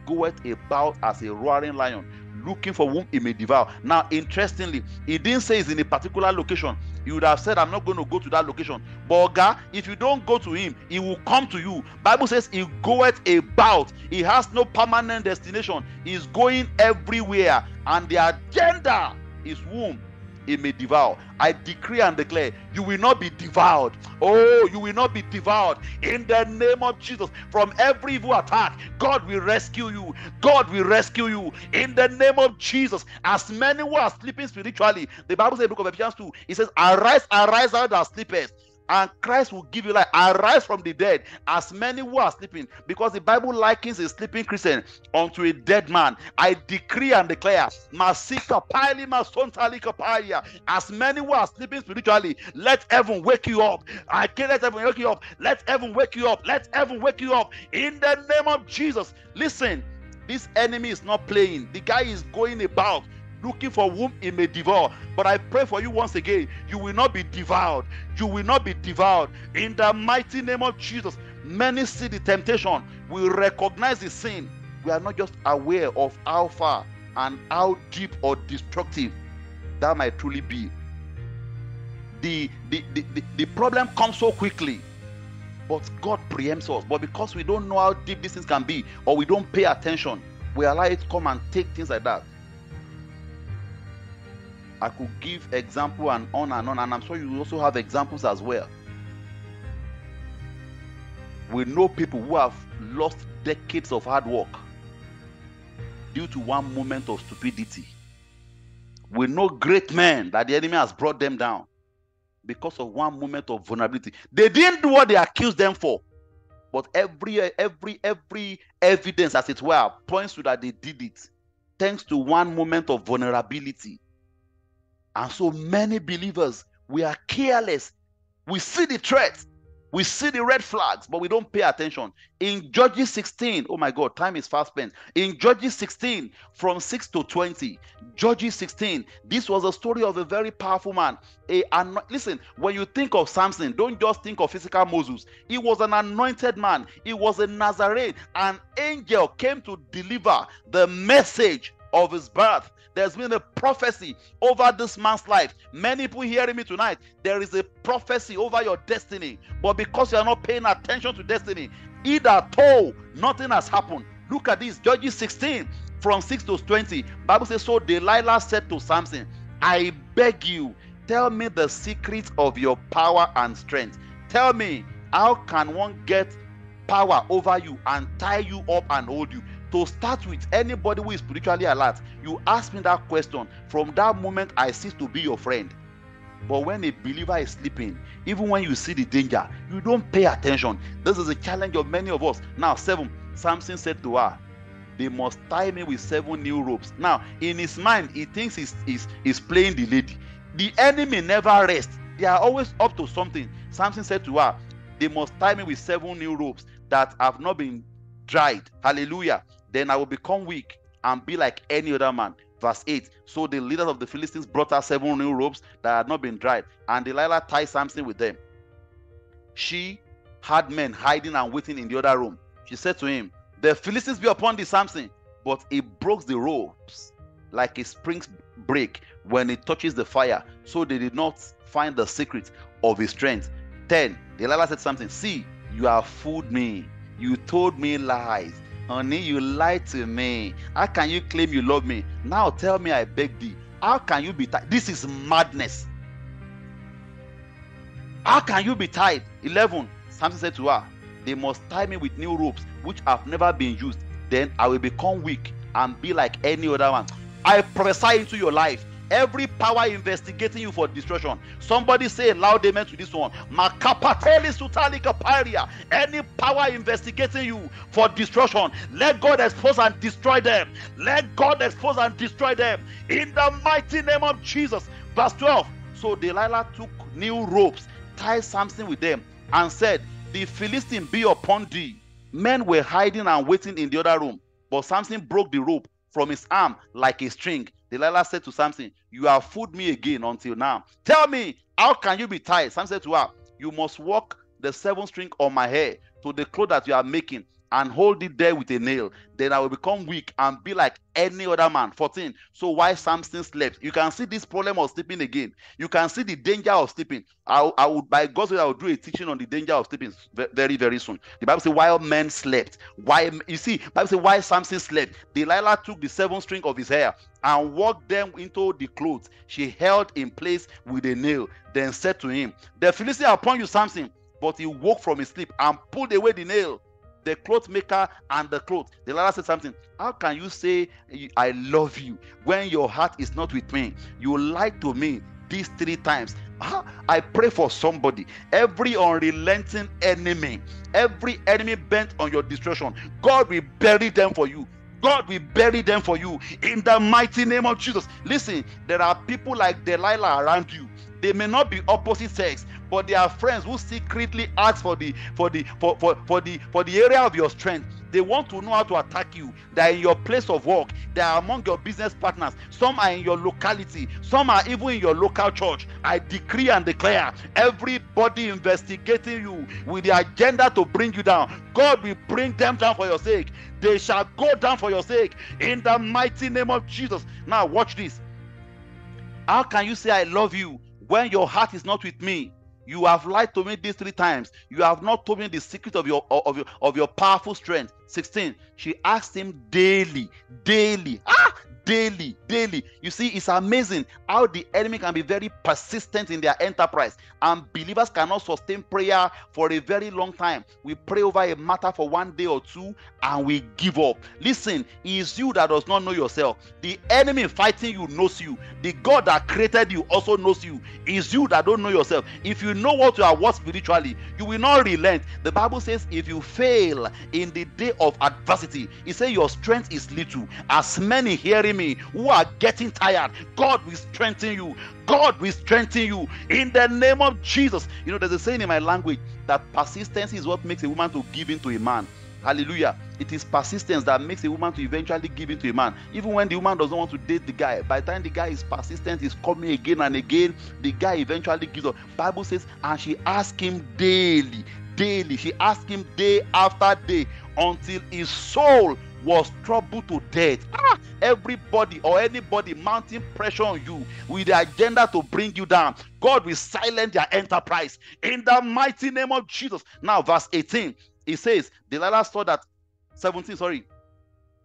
goeth about as a roaring lion looking for whom he may devour. Now, interestingly, he didn't say it's in a particular location. He would have said, I'm not going to go to that location. But God, if you don't go to him, he will come to you. Bible says he goeth about. He has no permanent destination. He's going everywhere. And the agenda is whom he may devour. I decree and declare, you will not be devoured. Oh, you will not be devoured in the name of Jesus. From every evil attack, God will rescue you. God will rescue you in the name of Jesus. As many who are sleeping spiritually, the Bible says, book of Ephesians 2, it says, Arise, arise out that sleepers and Christ will give you life. Arise from the dead, as many who are sleeping, because the Bible likens a sleeping Christian unto a dead man. I decree and declare, Masika as many who are sleeping spiritually, let heaven wake you up. I can't let heaven wake you up. Let heaven wake you up. Let heaven wake you up in the name of Jesus. Listen, this enemy is not playing, the guy is going about looking for whom he may devour. But I pray for you once again, you will not be devoured. You will not be devoured. In the mighty name of Jesus, many see the temptation, we recognize the sin. We are not just aware of how far and how deep or destructive that might truly be. The, the, the, the, the problem comes so quickly but God preempts us. But because we don't know how deep these things can be, or we don't pay attention, we allow it to come and take things like that. I could give example and on and on, and I'm sure you also have examples as well. We know people who have lost decades of hard work due to one moment of stupidity. We know great men that the enemy has brought them down because of one moment of vulnerability. They didn't do what they accused them for, but every every every evidence, as it were, points to that they did it thanks to one moment of vulnerability. And so many believers, we are careless. We see the threats, We see the red flags, but we don't pay attention. In Judges 16, oh my God, time is fast spent. In Judges 16, from 6 to 20, Judges 16, this was a story of a very powerful man. A, an, listen, when you think of Samson, don't just think of physical Moses. He was an anointed man, he was a Nazarene. An angel came to deliver the message of his birth there's been a prophecy over this man's life. Many people hearing me tonight, there is a prophecy over your destiny. But because you are not paying attention to destiny, either told, nothing has happened. Look at this, Judges 16 from 6 to 20. Bible says, So Delilah said to Samson, I beg you, tell me the secret of your power and strength. Tell me, how can one get power over you and tie you up and hold you? To start with anybody who is spiritually alert you ask me that question. From that moment i cease to be your friend. But when a believer is sleeping even when you see the danger you don't pay attention. This is a challenge of many of us. Now seven samson said to her they must tie me with seven new ropes. Now in his mind he thinks he's, he's, he's playing the lady. The enemy never rests. They are always up to something. Samson said to her they must tie me with seven new ropes that have not been dried. Hallelujah then I will become weak and be like any other man. Verse 8. So the leaders of the Philistines brought out seven new ropes that had not been dried, and Delilah tied Samson with them. She had men hiding and waiting in the other room. She said to him, The Philistines be upon the Samson, but he broke the ropes like a spring break when it touches the fire. So they did not find the secret of his strength. 10. Delilah said something. See, you have fooled me. You told me lies Honey, you lied to me. How can you claim you love me? Now tell me, I beg thee. How can you be tied? This is madness. How can you be tied? 11. Samson said to her, They must tie me with new ropes which have never been used. Then I will become weak and be like any other one. I prophesy into your life every power investigating you for destruction. Somebody say loud amen to this one. Any power investigating you for destruction, let God expose and destroy them. Let God expose and destroy them in the mighty name of Jesus. Verse 12. So Delilah took new ropes, tied Samson with them, and said, The Philistine be upon thee. Men were hiding and waiting in the other room, but Samson broke the rope from his arm like a string Delilah said to Samson, You have fooled me again until now. Tell me, how can you be tied? Samson said to her, You must walk the seven string on my hair to the cloth that you are making and hold it there with a nail. Then I will become weak and be like any other man. 14. So why Samson slept? You can see this problem of sleeping again. You can see the danger of sleeping. I, I would, by God's will, I will do a teaching on the danger of sleeping very, very soon. The Bible says, while men slept, why you see, Bible says, why Samson slept. Delilah took the seven string of his hair and worked them into the clothes she held in place with a nail. Then said to him, The Philistine upon you, Samson. But he woke from his sleep and pulled away the nail the cloth maker and the cloth. The Lord said something. How can you say I love you when your heart is not with me? You lied to me these three times. Ah, I pray for somebody, every unrelenting enemy, every enemy bent on your destruction, God will bury them for you. God will bury them for you in the mighty name of Jesus. Listen, there are people like Delilah around you. They may not be opposite sex, but they are friends who secretly ask for the for the for, for, for the for the area of your strength. They want to know how to attack you. They are in your place of work. They are among your business partners. Some are in your locality. Some are even in your local church. I decree and declare everybody investigating you with the agenda to bring you down god will bring them down for your sake. They shall go down for your sake. In the mighty name of jesus. Now watch this. How can you say i love you when your heart is not with me you have lied to me these three times. You have not told me the secret of your of your of your powerful strength. 16. She asked him daily, daily. Ah, daily, daily. You see, it's amazing how the enemy can be very persistent in their enterprise, and believers cannot sustain prayer for a very long time. We pray over a matter for one day or two and we give up. Listen, it is you that does not know yourself. The enemy fighting you knows you. The God that created you also knows you. It is you that don't know yourself. If you know what you are worth spiritually, you will not relent. The Bible says, if you fail in the day of adversity, it says your strength is little. As many hearing me who are getting tired, God will strengthen you. God will strengthen you in the name of Jesus. You know, there's a saying in my language that persistence is what makes a woman to give in to a man. Hallelujah. It is persistence that makes a woman to eventually give in to a man. Even when the woman doesn't want to date the guy, by the time the guy is persistent, is coming again and again, the guy eventually gives up. Bible says, and she asked him daily, daily. She asked him day after day until his soul was troubled to death. Ah, everybody or anybody mounting pressure on you with the agenda to bring you down, God will silence their enterprise in the mighty name of Jesus. Now, verse 18, it says, Delilah saw that 17, sorry.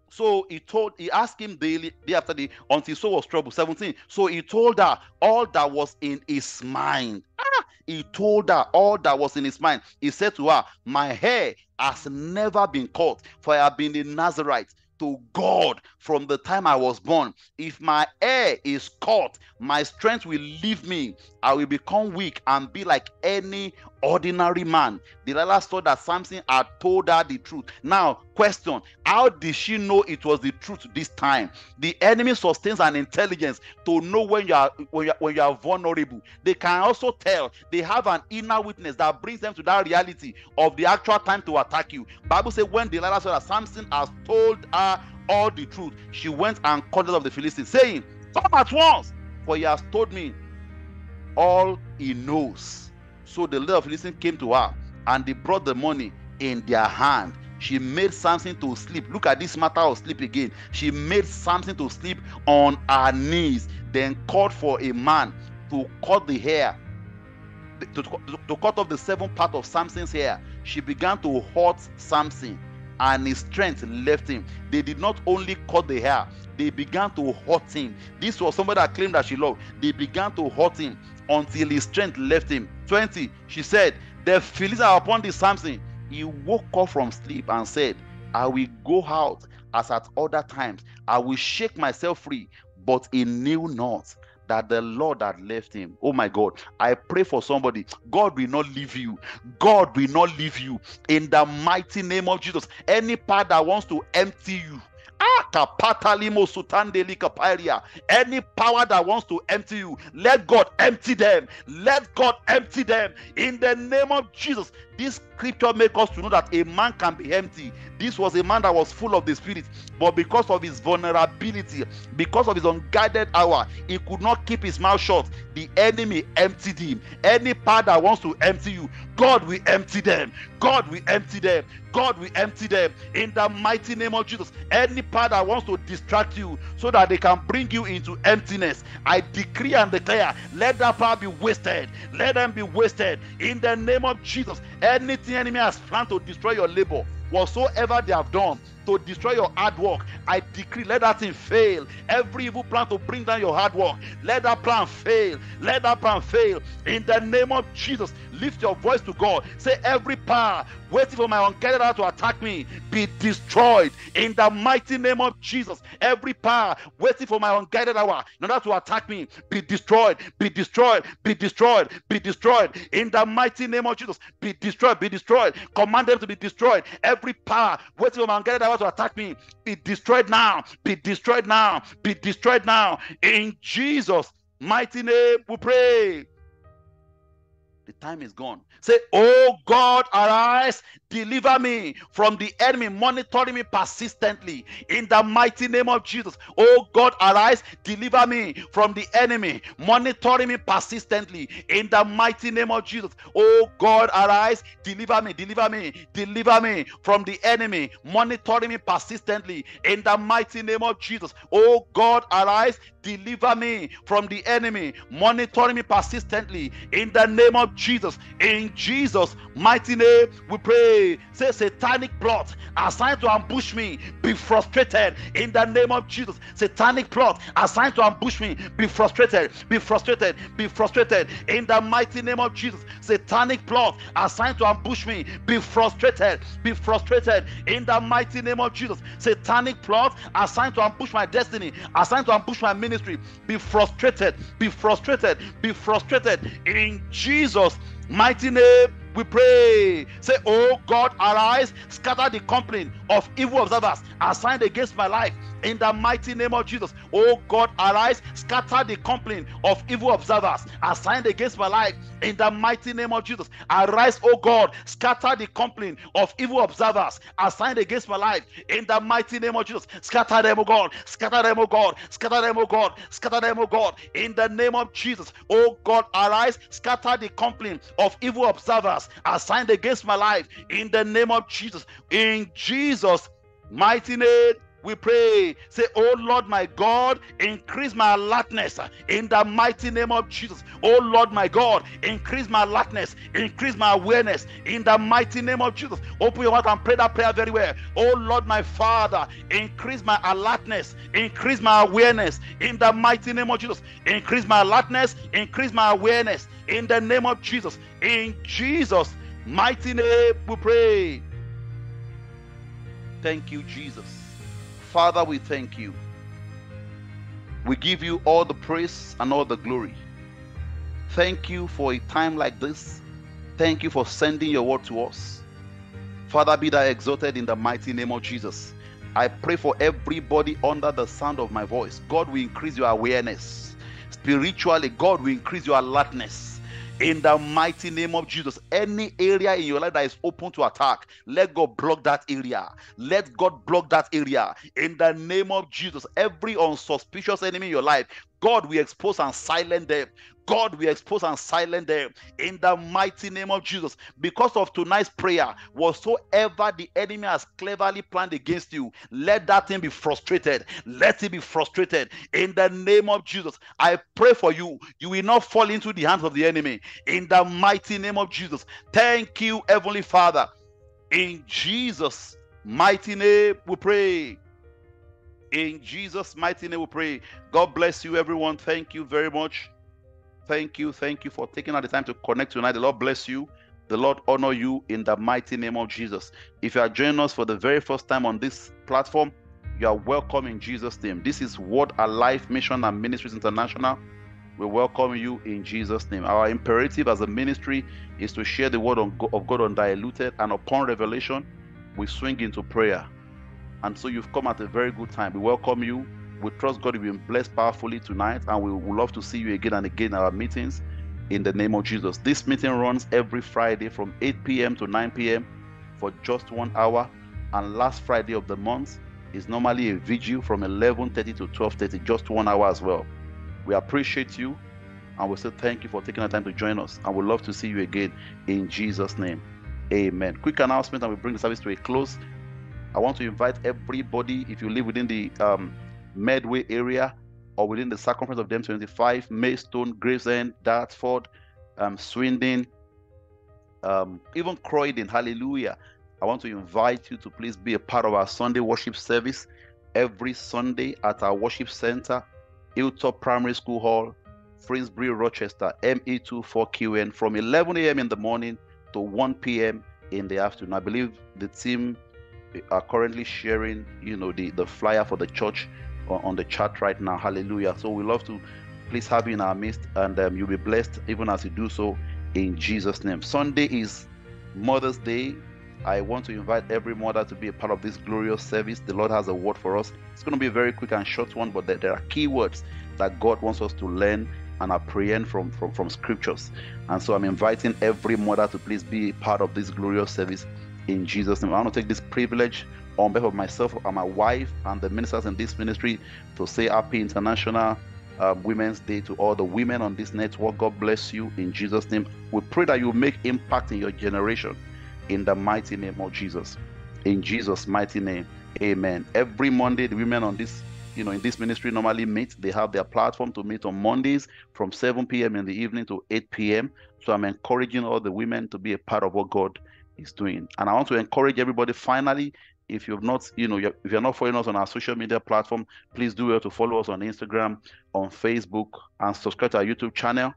So he told, he asked him daily, day after day, until so was trouble. 17. So he told her all that was in his mind. Ah, he told her all that was in his mind. He said to her, My hair has never been cut, for I have been a Nazarite to God from the time I was born. If my hair is cut, my strength will leave me. I will become weak and be like any ordinary man. Delilah saw that Samson had told her the truth. Now, question How did she know it was the truth this time? The enemy sustains an intelligence to know when you are when you are, when you are vulnerable. They can also tell they have an inner witness that brings them to that reality of the actual time to attack you. Bible says when Delilah saw that Samson has told her all the truth, she went and called of the Philistines, saying, Come at once, for he has told me all he knows. So the leader of Philistines came to her, and they brought the money in their hand. She made Samson to sleep. Look at this matter of sleep again. She made Samson to sleep on her knees, then called for a man to cut the hair, to, to, to cut off the seventh part of Samson's hair. She began to hurt Samson and his strength left him. They did not only cut the hair, they began to hurt him. This was somebody that claimed that she loved. They began to hurt him until his strength left him. 20, she said, The Philistines are upon this Samson. He woke up from sleep and said, I will go out as at other times. I will shake myself free, but he knew not that the Lord had left him. Oh my God. I pray for somebody. God will not leave you. God will not leave you in the mighty name of Jesus. Any part that wants to empty you. Any power that wants to empty you, let God empty them. Let God empty them in the name of Jesus. This scripture makes us to know that a man can be empty. This was a man that was full of the spirit, but because of his vulnerability, because of his unguided hour, he could not keep his mouth shut. The enemy emptied him. Any power that wants to empty you, God will empty them. God will empty them. God will empty them in the mighty name of Jesus. Any power that wants to distract you so that they can bring you into emptiness, I decree and declare, let that power be wasted. Let them be wasted in the name of Jesus. Anything enemy has planned to destroy your labor, whatsoever they have done to destroy your hard work, I decree, let that thing fail. Every evil plan to bring down your hard work, let that plan fail. Let that plan fail. In the name of Jesus, lift your voice to God. Say, every power waiting for my unguided hour to attack me be destroyed. In the mighty name of Jesus, every power waiting for my unguided hour in order to attack me be destroyed, be destroyed, be destroyed, be destroyed. In the mighty name of Jesus, be destroyed, be destroyed. Command them to be destroyed. Every power waiting for my unguided hour to attack me be destroyed now, be destroyed now, be destroyed now. In Jesus' mighty name, we pray. The time is gone. Say, Oh God, arise, deliver me from the enemy monitoring me persistently in the mighty name of Jesus. Oh God, arise, deliver me from the enemy monitoring me persistently in the mighty name of Jesus. Oh God, arise, deliver me, deliver me, deliver me from the enemy monitoring me persistently in the mighty name of Jesus. Oh God, arise, deliver me from the enemy monitoring me persistently in the name of Jesus. In Jesus' mighty name, we pray. Say, satanic plot assigned to ambush me be frustrated in the name of Jesus. Satanic plot assigned to ambush me be frustrated, be frustrated, be frustrated in the mighty name of Jesus. Satanic plot assigned to ambush me be frustrated, be frustrated in the mighty name of Jesus. Satanic plot assigned to ambush my destiny, assigned to ambush my ministry be frustrated, be frustrated, be frustrated in Jesus' mighty name we pray. Say, Oh God, arise, scatter the company of evil observers assigned against my life in the mighty name of Jesus. Oh God, arise, scatter the company of evil observers assigned against my life in the mighty name of Jesus. Arise, oh God, scatter the company of evil observers assigned against my life in the mighty name of Jesus. Scatter them, oh God, scatter them, oh God, scatter them, oh God, scatter them, oh God, in the name of Jesus. Oh God, arise, scatter the company of evil observers assigned against my life in the name of Jesus. In Jesus' mighty name we pray. Say, Oh Lord my God, increase my alertness in the mighty name of Jesus. Oh Lord my God, increase my alertness, increase my awareness in the mighty name of Jesus. Open your mouth and pray that prayer very well. Oh Lord my Father, increase my alertness, increase my awareness in the mighty name of Jesus. Increase my alertness, increase my awareness in the name of Jesus. In Jesus' mighty name we pray. Thank you, Jesus. Father, we thank you. We give you all the praise and all the glory. Thank you for a time like this. Thank you for sending your word to us. Father, be thou exalted in the mighty name of Jesus. I pray for everybody under the sound of my voice. God will increase your awareness. Spiritually, God will increase your alertness in the mighty name of Jesus. Any area in your life that is open to attack, let God block that area. Let God block that area in the name of Jesus. Every unsuspicious enemy in your life, God will expose and silence them. God will expose and silence them in the mighty name of Jesus. Because of tonight's prayer, whatsoever the enemy has cleverly planned against you, let that thing be frustrated. Let it be frustrated in the name of Jesus. I pray for you. You will not fall into the hands of the enemy in the mighty name of Jesus. Thank you, Heavenly Father. In Jesus' mighty name, we pray. In Jesus' mighty name, we pray. God bless you, everyone. Thank you very much. Thank you. Thank you for taking out the time to connect tonight. The Lord bless you. The Lord honor you in the mighty name of Jesus. If you are joining us for the very first time on this platform, you are welcome in Jesus' name. This is Word Alive Mission and Ministries International. We welcome you in Jesus' name. Our imperative as a ministry is to share the word of God undiluted, and upon revelation, we swing into prayer. And so you've come at a very good time. We welcome you we trust God you've been blessed powerfully tonight, and we would love to see you again and again in our meetings in the name of Jesus. This meeting runs every Friday from 8 p.m. to 9 p.m. for just one hour, and last Friday of the month is normally a vigil from 11:30 to 12:30, just one hour as well. We appreciate you, and we say thank you for taking the time to join us, and we'd love to see you again in Jesus' name. Amen. Quick announcement, and we bring the service to a close. I want to invite everybody, if you live within the um, Medway area or within the circumference of the M25, Maidstone, Gravesend, Dartford, um, Swindon, um, even Croydon, hallelujah. I want to invite you to please be a part of our Sunday worship service every Sunday at our worship center, Hilltop Primary School Hall, Frindsbury, Rochester, ME24QN from 11 a.m. in the morning to 1 p.m. in the afternoon. I believe the team are currently sharing, you know, the, the flyer for the church on the chat right now. Hallelujah. So we love to please have you in our midst and um, you'll be blessed even as you do so in Jesus' name. Sunday is Mother's Day. I want to invite every mother to be a part of this glorious service. The Lord has a word for us. It's going to be a very quick and short one, but there are key words that God wants us to learn and apprehend from, from, from scriptures. And so I'm inviting every mother to please be a part of this glorious service in Jesus' name. I want to take this privilege on behalf of myself and my wife and the ministers in this ministry to say happy international uh, women's day to all the women on this network. God bless you in jesus name. We pray that you make impact in your generation in the mighty name of jesus. In jesus mighty name amen. Every monday the women on this you know in this ministry normally meet. They have their platform to meet on mondays from 7 p.m in the evening to 8 p.m so i'm encouraging all the women to be a part of what god is doing and i want to encourage everybody finally if you've not, you know, you're, if you're not following us on our social media platform, please do well to follow us on Instagram, on Facebook, and subscribe to our YouTube channel.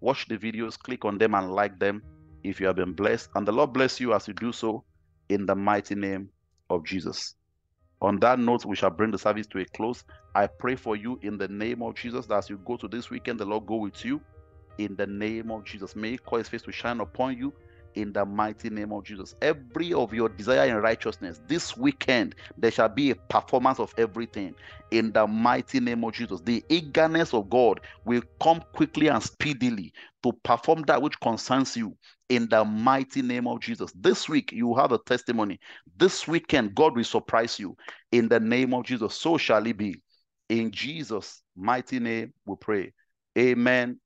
Watch the videos, click on them, and like them if you have been blessed. And the Lord bless you as you do so in the mighty name of Jesus. On that note, we shall bring the service to a close. I pray for you in the name of Jesus that as you go to this weekend, the Lord go with you in the name of Jesus. May He cause His face to shine upon you in the mighty name of Jesus. Every of your desire in righteousness, this weekend, there shall be a performance of everything in the mighty name of Jesus. The eagerness of God will come quickly and speedily to perform that which concerns you in the mighty name of Jesus. This week, you have a testimony. This weekend, God will surprise you in the name of Jesus. So shall it be. In Jesus' mighty name, we pray. Amen